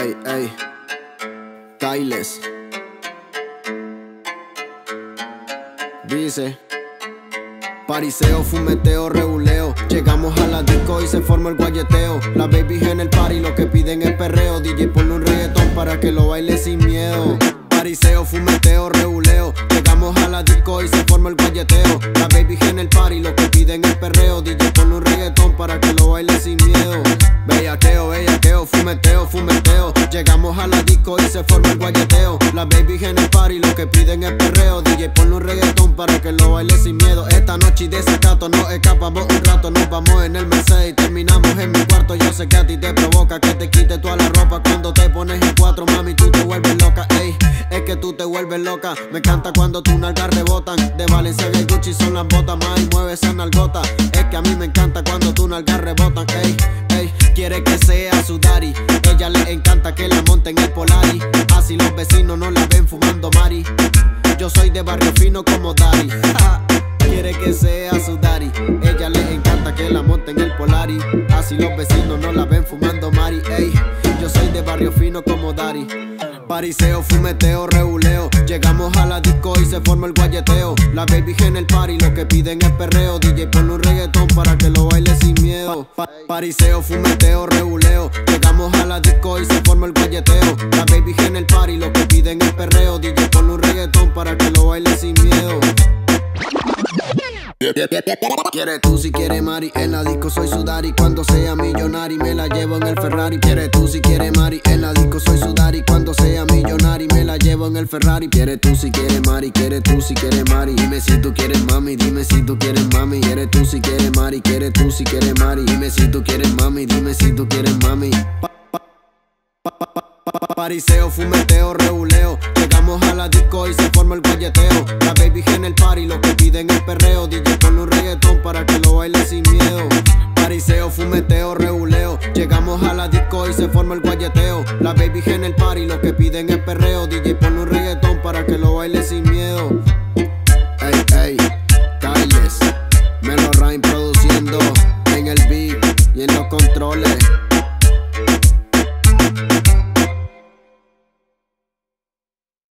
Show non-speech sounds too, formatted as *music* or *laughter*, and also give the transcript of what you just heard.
ey, ey. Kailes. Dice. Pariseo, fumeteo, reguleo. Llegamos a la disco y se forma el guayeteo. La baby en el party, lo que piden es perreo. DJ ponle un reggaetón para que lo baile sin miedo. Pariseo, fumeteo, reguleo. Llegamos a la disco y se forma el guayeteo. La baby en el party, lo que piden es perreo. DJ ponle un reggaetón para que lo baile sin miedo. Bellaqueo, fumeteo, fumeteo. Llegamos a la disco y se forma el guayeteo. La baby en el party, lo que piden es perreo. DJ ponle un reggaetón para que lo baile sin miedo. Esta noche y desacato nos escapamos un rato. Nos vamos en el Mercedes y terminamos en mi cuarto. Yo sé que a ti te provoca que te quite toda la ropa cuando te pones en cuatro, mami. Tú te vuelves loca, ey. Es que tú te vuelves loca. Me encanta cuando tu nalgas rebotan. De Valencia y Gucci son las botas más y mueve esa nalgota. Es que a mí me encanta cuando tu nalgas rebotan, ey, ey. Quiere que sea su daddy. Ella le encanta que la monten en el Polari. Así los vecinos no la ven fumando mari. Yo soy de barrio fino como Daddy. *laughs* Quiere que sea su daddy. Ella le encanta que la monten en el Polari. Así los vecinos no la ven fumando mari. Ey, yo soy de barrio fino como Daddy. Pariseo, fumeteo, reguleo. Llegamos a la disco y se forma el guayeteo. La baby en el party, lo que piden es perreo. DJ ponle un reggaetón para que lo baile sin pariseo, fumeteo, reguleo. Llegamos a la disco y se forma el guayeteo. La baby en el party, lo que piden es perreo. DJ ponle un reggaetón para que lo baile sin. Quiere tú si quiere Mari, en la disco soy su daddy Cuando sea millonario me la llevo en el Ferrari Quiere tú si quiere Mari, en la disco soy su daddy Cuando sea millonario me la llevo en el Ferrari Quiere tú si quiere Mari, quiere tú si quiere Mari Dime si tú quieres mami, dime si tú quieres mami Quiere tú si quieres Mari, quiere tú si quieres Mari Dime si tú quieres mami, dime si tú quieres mami Pa- pa- pa- pa- pa- pa- Pariseo, fumeteo, reguleo. Llegamos a la disco y se forma forma el guayeteo. La baby en el party, lo que piden es perreo. DJ ponle un reggaetón para que lo baile